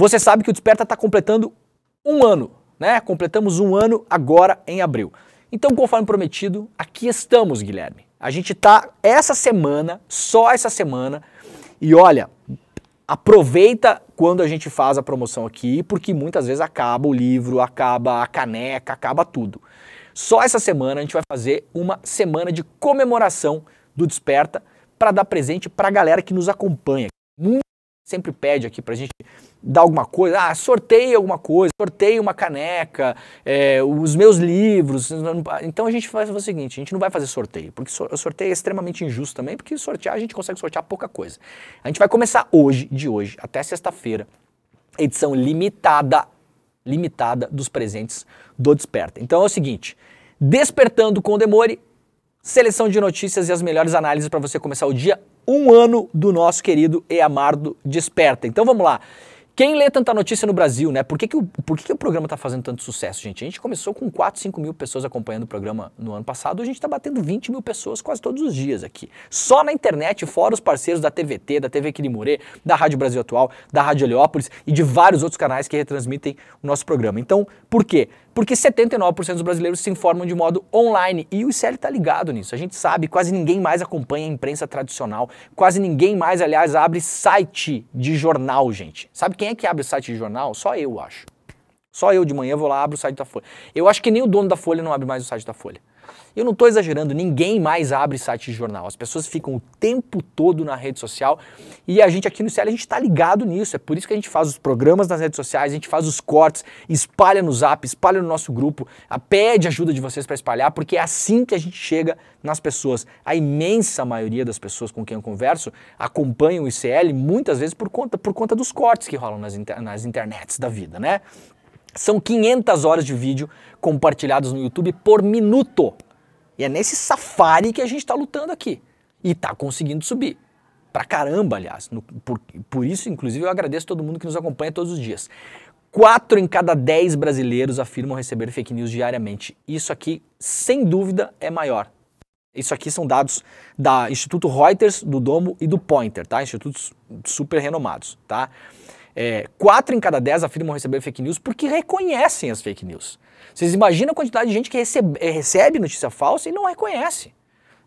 Você sabe que o Desperta está completando um ano, né? Completamos um ano agora em abril. Então, conforme prometido, aqui estamos, Guilherme. A gente tá essa semana, só essa semana, e olha, aproveita quando a gente faz a promoção aqui, porque muitas vezes acaba o livro, acaba a caneca, acaba tudo. Só essa semana a gente vai fazer uma semana de comemoração do Desperta para dar presente para a galera que nos acompanha. Sempre pede aqui pra gente dar alguma coisa, ah, sorteie alguma coisa, sorteie uma caneca, é, os meus livros. Então a gente fazer o seguinte, a gente não vai fazer sorteio, porque sorteio é extremamente injusto também, porque sortear a gente consegue sortear pouca coisa. A gente vai começar hoje, de hoje, até sexta-feira, edição limitada, limitada dos presentes do Desperta. Então é o seguinte, Despertando com o Demore, seleção de notícias e as melhores análises para você começar o dia um ano do nosso querido e amado Desperta. Então vamos lá. Quem lê tanta notícia no Brasil, né? Por que, que, o, por que, que o programa está fazendo tanto sucesso, gente? A gente começou com 4, 5 mil pessoas acompanhando o programa no ano passado, a gente está batendo 20 mil pessoas quase todos os dias aqui. Só na internet, fora os parceiros da TVT, da TV Quirimurê, da Rádio Brasil Atual, da Rádio Heliópolis e de vários outros canais que retransmitem o nosso programa. Então, por quê? Porque 79% dos brasileiros se informam de modo online e o ICL está ligado nisso. A gente sabe, quase ninguém mais acompanha a imprensa tradicional, quase ninguém mais, aliás, abre site de jornal, gente. Sabe quem é que abre site de jornal? Só eu, acho. Só eu de manhã vou lá abro o site da Folha. Eu acho que nem o dono da Folha não abre mais o site da Folha. Eu não estou exagerando, ninguém mais abre site de jornal. As pessoas ficam o tempo todo na rede social e a gente aqui no CL a gente está ligado nisso. É por isso que a gente faz os programas nas redes sociais, a gente faz os cortes, espalha no zap, espalha no nosso grupo, pede ajuda de vocês para espalhar, porque é assim que a gente chega nas pessoas. A imensa maioria das pessoas com quem eu converso acompanham o ICL muitas vezes por conta, por conta dos cortes que rolam nas, inter, nas internets da vida, né? São 500 horas de vídeo compartilhados no YouTube por minuto. E é nesse safari que a gente está lutando aqui. E está conseguindo subir. Pra caramba, aliás. No, por, por isso, inclusive, eu agradeço todo mundo que nos acompanha todos os dias. Quatro em cada dez brasileiros afirmam receber fake news diariamente. Isso aqui, sem dúvida, é maior. Isso aqui são dados da Instituto Reuters, do Domo e do Pointer, tá? Institutos super renomados, tá? É, quatro em cada dez afirmam receber fake news porque reconhecem as fake news. Vocês imaginam a quantidade de gente que recebe, eh, recebe notícia falsa e não reconhece.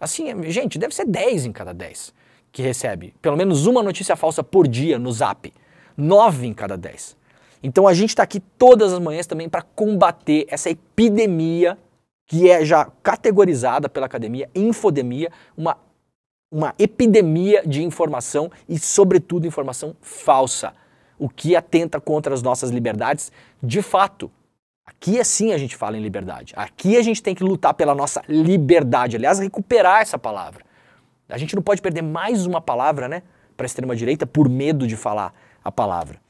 Assim, gente, deve ser 10 em cada 10 que recebe pelo menos uma notícia falsa por dia no zap. 9 em cada 10. Então a gente está aqui todas as manhãs também para combater essa epidemia que é já categorizada pela academia, infodemia, uma, uma epidemia de informação e, sobretudo, informação falsa, o que atenta contra as nossas liberdades de fato. Aqui assim a gente fala em liberdade. Aqui a gente tem que lutar pela nossa liberdade. Aliás, recuperar essa palavra. A gente não pode perder mais uma palavra, né, para a extrema direita por medo de falar a palavra.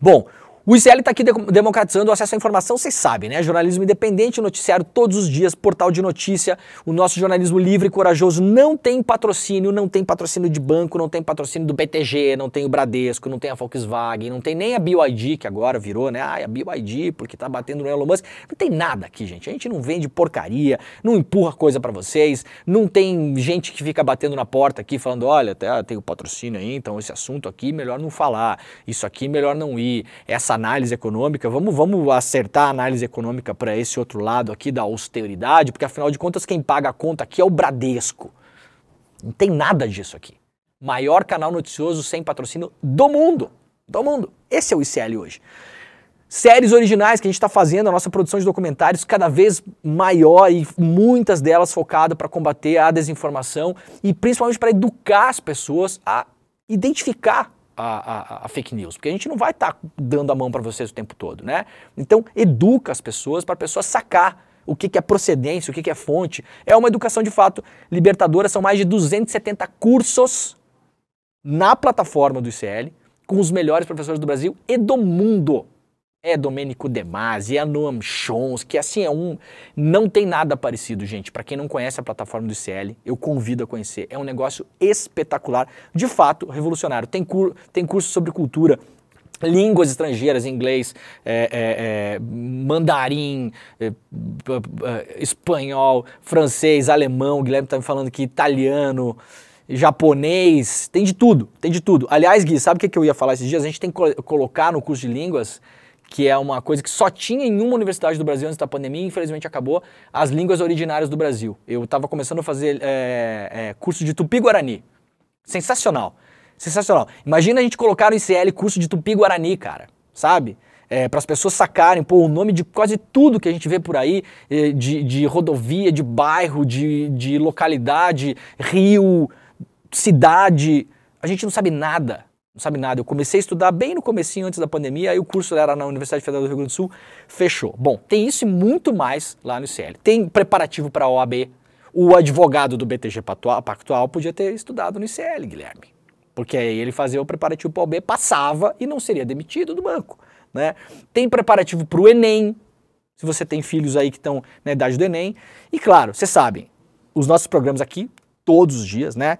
Bom, o ICL está aqui democratizando o acesso à informação, vocês sabem, né? Jornalismo independente, noticiário todos os dias, portal de notícia. O nosso jornalismo livre e corajoso não tem patrocínio, não tem patrocínio de banco, não tem patrocínio do BTG, não tem o Bradesco, não tem a Volkswagen, não tem nem a BYD, que agora virou, né? Ah, a BYD, porque tá batendo no Elon Musk. Não tem nada aqui, gente. A gente não vende porcaria, não empurra coisa para vocês, não tem gente que fica batendo na porta aqui falando, olha, até tem o patrocínio aí, então esse assunto aqui melhor não falar, isso aqui melhor não ir. Essa análise econômica, vamos, vamos acertar a análise econômica para esse outro lado aqui da austeridade, porque afinal de contas quem paga a conta aqui é o Bradesco. Não tem nada disso aqui. Maior canal noticioso sem patrocínio do mundo. Do mundo. Esse é o ICL hoje. Séries originais que a gente está fazendo, a nossa produção de documentários cada vez maior e muitas delas focadas para combater a desinformação e principalmente para educar as pessoas a identificar a, a, a, fake news, porque a gente não vai estar tá dando a mão para vocês o tempo todo, né? Então, educa as pessoas para a pessoa sacar o que, que é procedência, o que, que é fonte. É uma educação de fato libertadora, são mais de 270 cursos na plataforma do ICL, com os melhores professores do Brasil e do mundo é Domênico De Masi, é Noam Chomsky, assim é um... Não tem nada parecido, gente. Para quem não conhece a plataforma do ICL, eu convido a conhecer. É um negócio espetacular, de fato revolucionário. Tem, cur... tem curso sobre cultura, línguas estrangeiras, inglês, é, é, é, mandarim, é, espanhol, francês, alemão, o Guilherme está me falando que italiano, japonês, tem de tudo, tem de tudo. Aliás, Gui, sabe o que, que eu ia falar esses dias? A gente tem que colocar no curso de línguas, que é uma coisa que só tinha em uma universidade do Brasil antes da pandemia, infelizmente acabou, as línguas originárias do Brasil. Eu estava começando a fazer é, é, curso de Tupi-Guarani. Sensacional, sensacional. Imagina a gente colocar no ICL curso de Tupi-Guarani, cara, sabe? é, para as pessoas sacarem pô, o nome de quase tudo que a gente vê por aí, é, de, de rodovia, de bairro, de, de localidade, rio, cidade. A gente não sabe nada, não sabe nada. Eu comecei a estudar bem no comecinho antes da pandemia, aí o curso era na Universidade Federal do Rio Grande do Sul, fechou. Bom, tem isso e muito mais lá no ICL. Tem preparativo para a OAB. O advogado do BTG Pactual podia ter estudado no ICL, Guilherme. Porque aí ele fazia o preparativo para a OAB, passava e não seria demitido do banco. Né? Tem preparativo para o Enem, se você tem filhos aí que estão na idade do Enem. E claro, vocês sabem, os nossos programas aqui, todos os dias, né?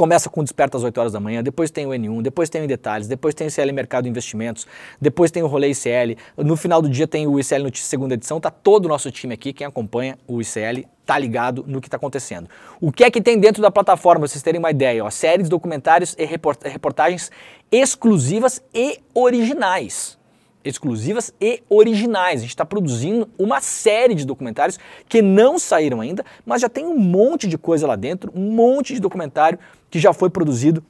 Começa com o Desperta às 8 horas da manhã, depois tem o N1, depois tem o Detalhes, depois tem o ICL Mercado Investimentos, depois tem o Rolê ICL, no final do dia tem o ICL Notícias segunda edição, tá todo o nosso time aqui, quem acompanha o ICL tá ligado no que está acontecendo. O que é que tem dentro da plataforma, vocês terem uma ideia, ó, séries, documentários e reportagens exclusivas e originais exclusivas e originais. A gente está produzindo uma série de documentários que não saíram ainda, mas já tem um monte de coisa lá dentro, um monte de documentário que já foi produzido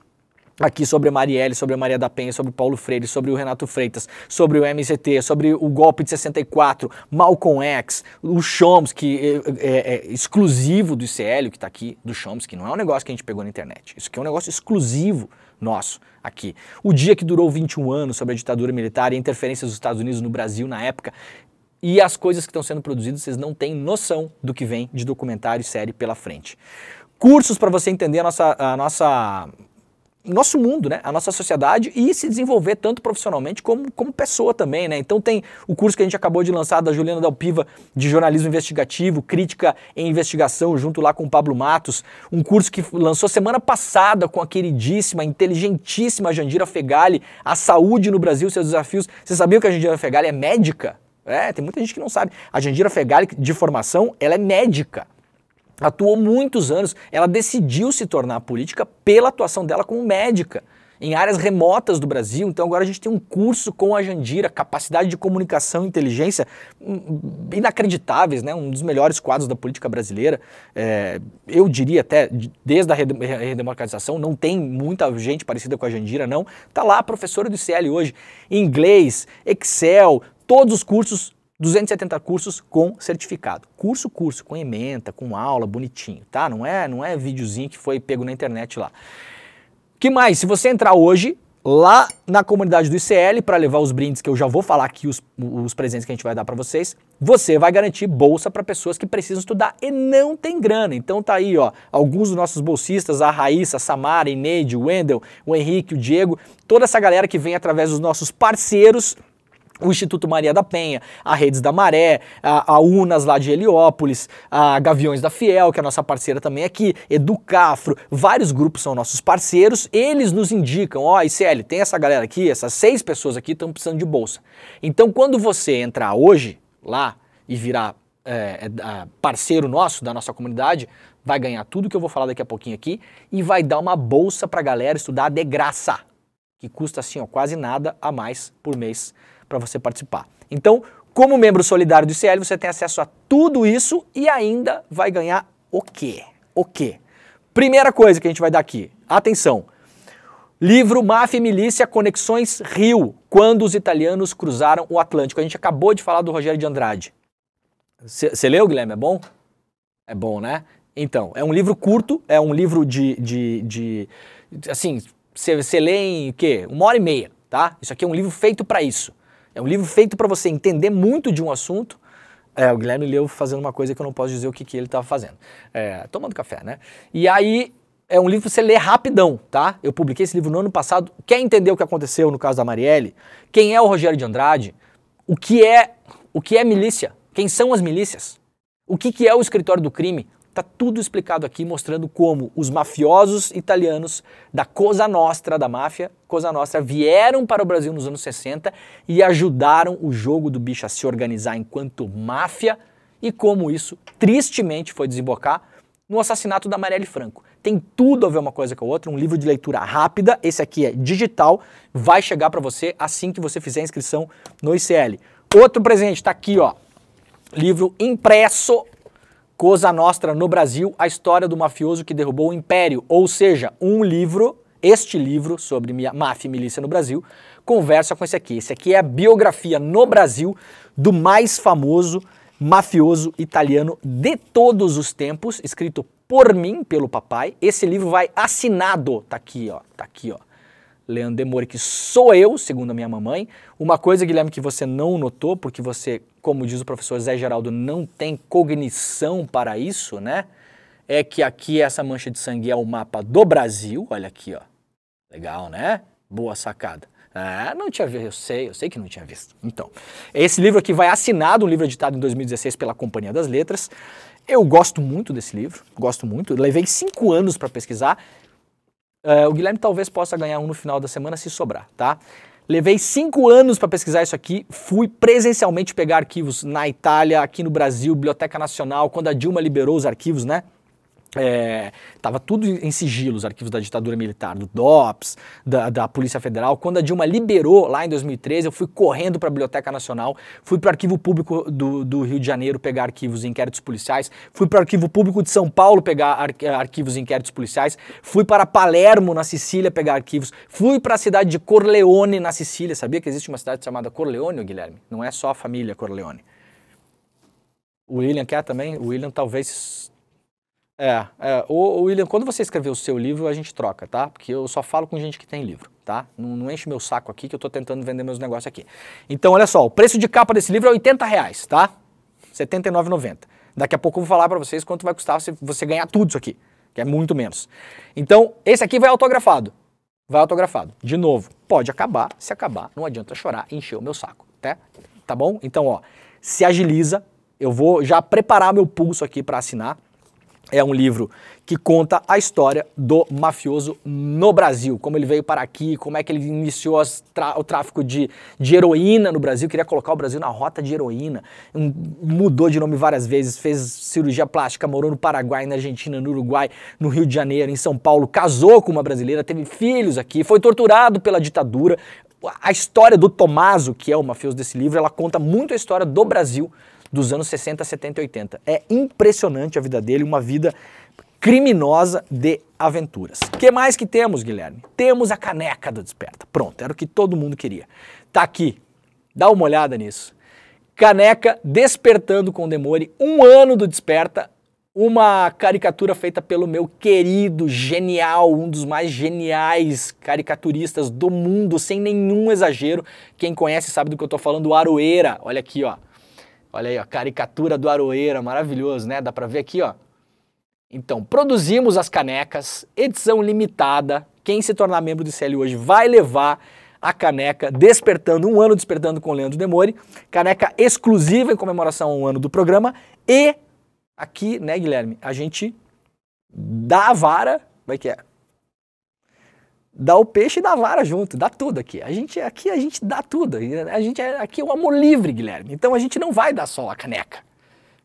aqui sobre a Marielle, sobre a Maria da Penha, sobre o Paulo Freire, sobre o Renato Freitas, sobre o MCT, sobre o golpe de 64, Malcolm X, o Chomsky, é, é, é exclusivo do ICL, que está aqui, do Chomsky, não é um negócio que a gente pegou na internet, isso aqui é um negócio exclusivo nosso aqui. O dia que durou 21 anos sobre a ditadura militar e a interferência dos Estados Unidos no Brasil na época. E as coisas que estão sendo produzidas, vocês não têm noção do que vem de documentário e série pela frente. Cursos para você entender a nossa, a nossa nosso mundo, né? a nossa sociedade e se desenvolver tanto profissionalmente como, como pessoa também. Né? Então tem o curso que a gente acabou de lançar da Juliana Dalpiva de jornalismo investigativo, crítica em investigação, junto lá com o Pablo Matos, um curso que lançou semana passada com a queridíssima, inteligentíssima Jandira Fegali, a saúde no Brasil, seus desafios. Você sabia que a Jandira Fegali é médica? É, tem muita gente que não sabe. A Jandira Fegali, de formação, ela é médica atuou muitos anos, ela decidiu se tornar política pela atuação dela como médica em áreas remotas do Brasil. Então agora a gente tem um curso com a Jandira, capacidade de comunicação e inteligência hum, inacreditáveis, né? um dos melhores quadros da política brasileira. É, eu diria até, desde a redemocratização, não tem muita gente parecida com a Jandira, não. Está lá professora do ICL hoje, inglês, Excel, todos os cursos 270 cursos com certificado. Curso, curso, com ementa, com aula, bonitinho, tá? Não é, não é videozinho que foi pego na internet lá. Que mais? Se você entrar hoje lá na comunidade do ICL para levar os brindes que eu já vou falar aqui os, os presentes que a gente vai dar para vocês, você vai garantir bolsa para pessoas que precisam estudar e não tem grana. Então tá aí, ó, alguns dos nossos bolsistas, a Raíssa, a Samara, a Ineide, o Wendel, o Henrique, o Diego, toda essa galera que vem através dos nossos parceiros o Instituto Maria da Penha, a Redes da Maré, a, a, Unas lá de Heliópolis, a Gaviões da Fiel, que é a nossa parceira também aqui, Educafro, vários grupos são nossos parceiros, eles nos indicam, ó, oh, ICL, tem essa galera aqui, essas seis pessoas aqui estão precisando de bolsa. Então, quando você entrar hoje lá e virar é, é, parceiro nosso, da nossa comunidade, vai ganhar tudo que eu vou falar daqui a pouquinho aqui e vai dar uma bolsa pra galera estudar de graça, que custa assim, ó, quase nada a mais por mês para você participar. Então, como membro solidário do ICL, você tem acesso a tudo isso e ainda vai ganhar o quê? O quê? Primeira coisa que a gente vai dar aqui, atenção. Livro Máfia e Milícia Conexões Rio, quando os italianos cruzaram o Atlântico. A gente acabou de falar do Rogério de Andrade. Você leu, Guilherme? É bom? É bom, né? Então, é um livro curto, é um livro de. de, de assim, você lê em o quê? Uma hora e meia, tá? Isso aqui é um livro feito para isso. É um livro feito para você entender muito de um assunto. É, o Guilherme leu fazendo uma coisa que eu não posso dizer o que, que ele estava fazendo. É, tomando café, né? E aí é um livro para você ler rapidão, tá? Eu publiquei esse livro no ano passado. Quer entender o que aconteceu no caso da Marielle? Quem é o Rogério de Andrade? O que é, o que é milícia? Quem são as milícias? O que, que é o escritório do crime? Tá tudo explicado aqui, mostrando como os mafiosos italianos da Cosa Nostra, da máfia Cosa Nostra, vieram para o Brasil nos anos 60 e ajudaram o jogo do bicho a se organizar enquanto máfia e como isso tristemente foi desembocar no assassinato da Marielle Franco. Tem tudo a ver uma coisa com a outra, um livro de leitura rápida, esse aqui é digital, vai chegar para você assim que você fizer a inscrição no ICL. Outro presente está aqui, ó, livro impresso Cosa Nostra no Brasil, a história do mafioso que derrubou o império, ou seja, um livro, este livro sobre máfia e milícia no Brasil, conversa com esse aqui. Esse aqui é a biografia no Brasil do mais famoso mafioso italiano de todos os tempos, escrito por mim, pelo papai. Esse livro vai assinado, tá aqui, ó, tá aqui, ó. Leandro Demore, que sou eu, segundo a minha mamãe. Uma coisa, Guilherme, que você não notou, porque você, como diz o professor Zé Geraldo, não tem cognição para isso, né? É que aqui essa mancha de sangue é o mapa do Brasil, olha aqui, ó. Legal, né? Boa sacada. Ah, não tinha visto, eu sei, eu sei que não tinha visto. Então, esse livro aqui vai assinado, um livro editado em 2016 pela Companhia das Letras. Eu gosto muito desse livro, gosto muito. levei cinco anos para pesquisar. Uh, o Guilherme talvez possa ganhar um no final da semana se sobrar, tá? Levei cinco anos para pesquisar isso aqui, fui presencialmente pegar arquivos na Itália, aqui no Brasil, Biblioteca Nacional, quando a Dilma liberou os arquivos, né? É, tava tudo em sigilo, os arquivos da ditadura militar, do DOPS, da, da, Polícia Federal. Quando a Dilma liberou lá em 2013, eu fui correndo para a Biblioteca Nacional, fui para o Arquivo Público do, do, Rio de Janeiro pegar arquivos e inquéritos policiais, fui para o Arquivo Público de São Paulo pegar ar, arquivos e inquéritos policiais, fui para Palermo, na Sicília, pegar arquivos, fui para a cidade de Corleone, na Sicília. Sabia que existe uma cidade chamada Corleone, Guilherme? Não é só a família Corleone. O William quer também? O William talvez é, é. O, William, quando você escrever o seu livro, a gente troca, tá? Porque eu só falo com gente que tem livro, tá? Não, não enche meu saco aqui que eu tô tentando vender meus negócios aqui. Então, olha só, o preço de capa desse livro é 80 reais, tá? R$ 79,90. Daqui a pouco eu vou falar para vocês quanto vai custar você, você ganhar tudo isso aqui, que é muito menos. Então, esse aqui vai autografado. Vai autografado. De novo, pode acabar. Se acabar, não adianta chorar encher o meu saco, tá? Tá bom? Então, ó, se agiliza. Eu vou já preparar meu pulso aqui para assinar é um livro que conta a história do mafioso no Brasil, como ele veio para aqui, como é que ele iniciou o tráfico de, de, heroína no Brasil, queria colocar o Brasil na rota de heroína, um, mudou de nome várias vezes, fez cirurgia plástica, morou no Paraguai, na Argentina, no Uruguai, no Rio de Janeiro, em São Paulo, casou com uma brasileira, teve filhos aqui, foi torturado pela ditadura. A história do Tomaso, que é o mafioso desse livro, ela conta muito a história do Brasil dos anos 60, 70 e 80. É impressionante a vida dele, uma vida criminosa de aventuras. O que mais que temos, Guilherme? Temos a caneca do Desperta. Pronto, era o que todo mundo queria. Tá aqui. Dá uma olhada nisso. Caneca Despertando com Demore, um ano do Desperta, uma caricatura feita pelo meu querido, genial, um dos mais geniais caricaturistas do mundo, sem nenhum exagero. Quem conhece sabe do que eu tô falando, o Aroeira. Olha aqui, ó. Olha aí, ó, caricatura do Aroeira, maravilhoso, né? Dá para ver aqui, ó. Então, produzimos as canecas, edição limitada. Quem se tornar membro do CL hoje vai levar a caneca Despertando, um ano Despertando com Leandro Demore, caneca exclusiva em comemoração ao ano do programa e aqui, né, Guilherme, a gente dá a vara, vai que é? Dá o peixe e dá a vara junto, dá tudo aqui. A gente aqui a gente dá tudo. A gente é, aqui é o amor livre, Guilherme. Então a gente não vai dar só a caneca.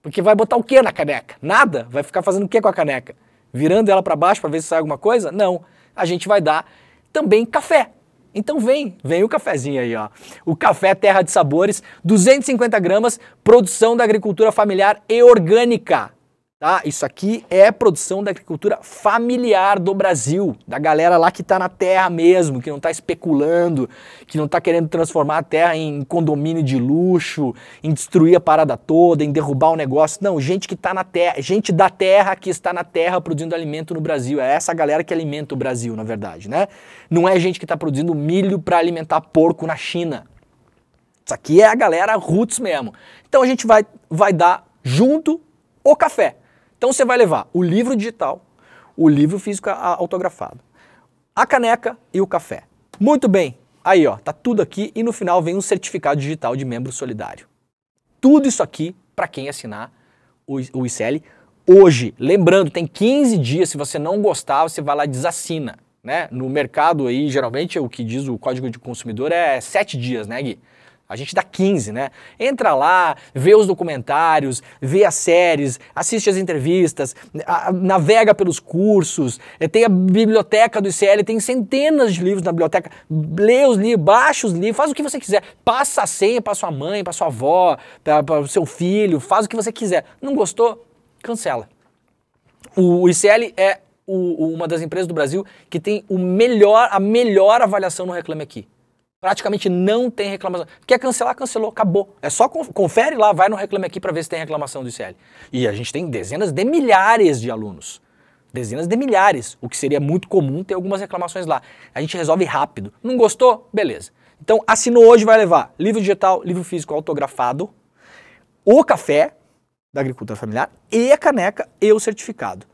Porque vai botar o que na caneca? Nada. Vai ficar fazendo o que com a caneca? Virando ela para baixo para ver se sai alguma coisa? Não. A gente vai dar também café. Então vem, vem o cafezinho aí, ó. O café Terra de Sabores, 250 gramas, produção da agricultura familiar e orgânica. Tá? Isso aqui é produção da agricultura familiar do Brasil, da galera lá que está na terra mesmo, que não está especulando, que não está querendo transformar a terra em condomínio de luxo, em destruir a parada toda, em derrubar o negócio. Não, gente que está na terra, gente da terra que está na terra produzindo alimento no Brasil. É essa galera que alimenta o Brasil, na verdade, né? Não é gente que está produzindo milho para alimentar porco na China. Isso aqui é a galera roots mesmo. Então a gente vai, vai dar junto o café. Então você vai levar o livro digital, o livro físico autografado, a caneca e o café. Muito bem. Aí, ó, tá tudo aqui e no final vem um certificado digital de membro solidário. Tudo isso aqui para quem assinar o, o ICL hoje. Lembrando, tem 15 dias, se você não gostar, você vai lá e desassina. Né? No mercado aí, geralmente, o que diz o código de consumidor é 7 dias, né, Gui? A gente dá 15, né? Entra lá, vê os documentários, vê as séries, assiste as entrevistas, navega pelos cursos, eh, tem a biblioteca do ICL, tem centenas de livros na biblioteca. Lê os livros, baixa os livros, faz o que você quiser. Passa a senha para sua mãe, para sua avó, para o seu filho, faz o que você quiser. Não gostou? Cancela. O ICL é o, uma das empresas do Brasil que tem o melhor, a melhor avaliação no Reclame Aqui praticamente não tem reclamação. Quer cancelar, cancelou, acabou. É só confere lá, vai no Reclame Aqui para ver se tem reclamação do ICL. E a gente tem dezenas de milhares de alunos. Dezenas de milhares, o que seria muito comum ter algumas reclamações lá. A gente resolve rápido. Não gostou? Beleza. Então, assinou hoje, vai levar livro digital, livro físico autografado, o café da agricultura familiar e a caneca e o certificado.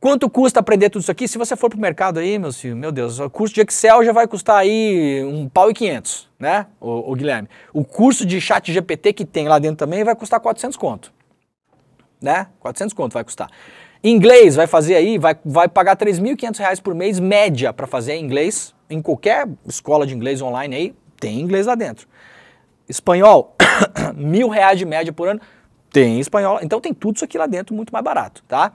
Quanto custa aprender tudo isso aqui? Se você for para o mercado aí, meus filhos, meu Deus, o curso de Excel já vai custar aí um pau e quinhentos, né, o, o, Guilherme? O curso de chat GPT que tem lá dentro também vai custar 400 conto, né? 400 conto vai custar. Inglês vai fazer aí, vai, vai pagar 3.500 reais por mês, média, para fazer inglês. Em qualquer escola de inglês online aí, tem inglês lá dentro. Espanhol, mil reais de média por ano, tem espanhol. Então tem tudo isso aqui lá dentro, muito mais barato, tá?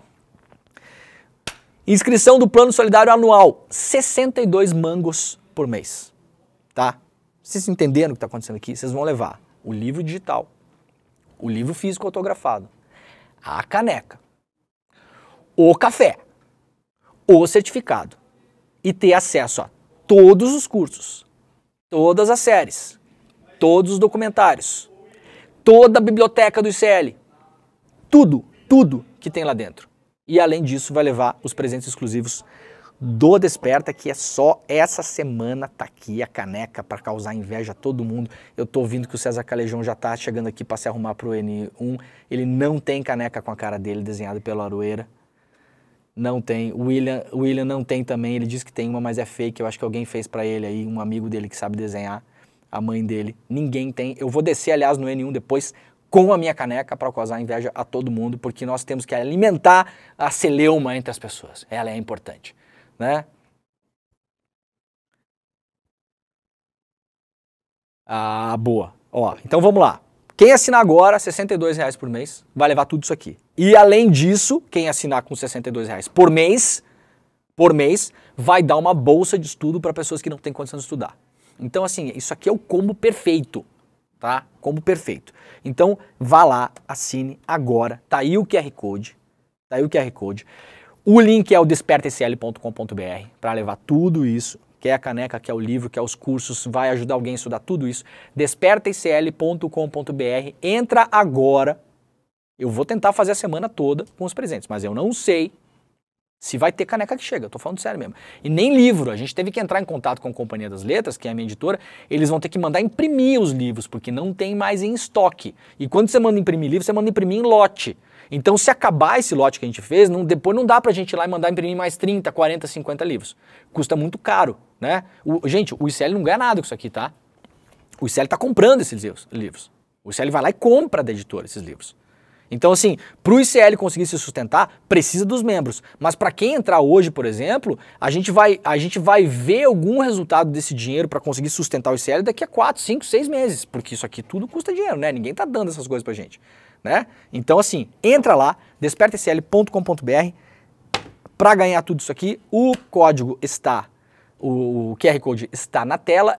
Inscrição do plano solidário anual, 62 mangos por mês. Tá? Vocês entenderam o que está acontecendo aqui? Vocês vão levar o livro digital, o livro físico autografado, a caneca, o café, o certificado e ter acesso a todos os cursos, todas as séries, todos os documentários, toda a biblioteca do ICL, tudo, tudo que tem lá dentro. E além disso, vai levar os presentes exclusivos do Desperta, que é só essa semana tá aqui a caneca para causar inveja a todo mundo. Eu tô ouvindo que o César Calejão já tá chegando aqui para se arrumar pro N1. Ele não tem caneca com a cara dele desenhada pelo Aroeira. Não tem. O William, o William não tem também. Ele diz que tem uma, mas é fake. Eu acho que alguém fez para ele aí, um amigo dele que sabe desenhar. A mãe dele. Ninguém tem. Eu vou descer, aliás, no N1 depois com a minha caneca para causar inveja a todo mundo, porque nós temos que alimentar a celeuma entre as pessoas. Ela é importante, né? Ah, boa. Ó, então vamos lá. Quem assinar agora, R$ reais por mês, vai levar tudo isso aqui. E além disso, quem assinar com R$ reais por mês, por mês, vai dar uma bolsa de estudo para pessoas que não têm condição de estudar. Então, assim, isso aqui é o combo perfeito tá? Como perfeito. Então, vá lá, assine agora. Tá aí o QR Code. Tá aí o QR Code. O link é o despertacl.com.br para levar tudo isso. Quer a caneca, quer o livro, quer os cursos, vai ajudar alguém a estudar tudo isso. despertacl.com.br. Entra agora. Eu vou tentar fazer a semana toda com os presentes, mas eu não sei se vai ter caneca que chega, tô falando sério mesmo. E nem livro, a gente teve que entrar em contato com a Companhia das Letras, que é a minha editora, eles vão ter que mandar imprimir os livros, porque não tem mais em estoque. E quando você manda imprimir livro, você manda imprimir em lote. Então, se acabar esse lote que a gente fez, não, depois não dá pra gente ir lá e mandar imprimir mais 30, 40, 50 livros. Custa muito caro, né? O, gente, o ICL não ganha nada com isso aqui, tá? O ICL tá comprando esses livros. O ICL vai lá e compra da editora esses livros. Então, assim, para o ICL conseguir se sustentar, precisa dos membros. Mas para quem entrar hoje, por exemplo, a gente vai, a gente vai ver algum resultado desse dinheiro para conseguir sustentar o ICL daqui a 4, 5, 6 meses. Porque isso aqui tudo custa dinheiro, né? Ninguém está dando essas coisas para gente. Né? Então, assim, entra lá, despertacl.com.br para ganhar tudo isso aqui. O código está, o QR Code está na tela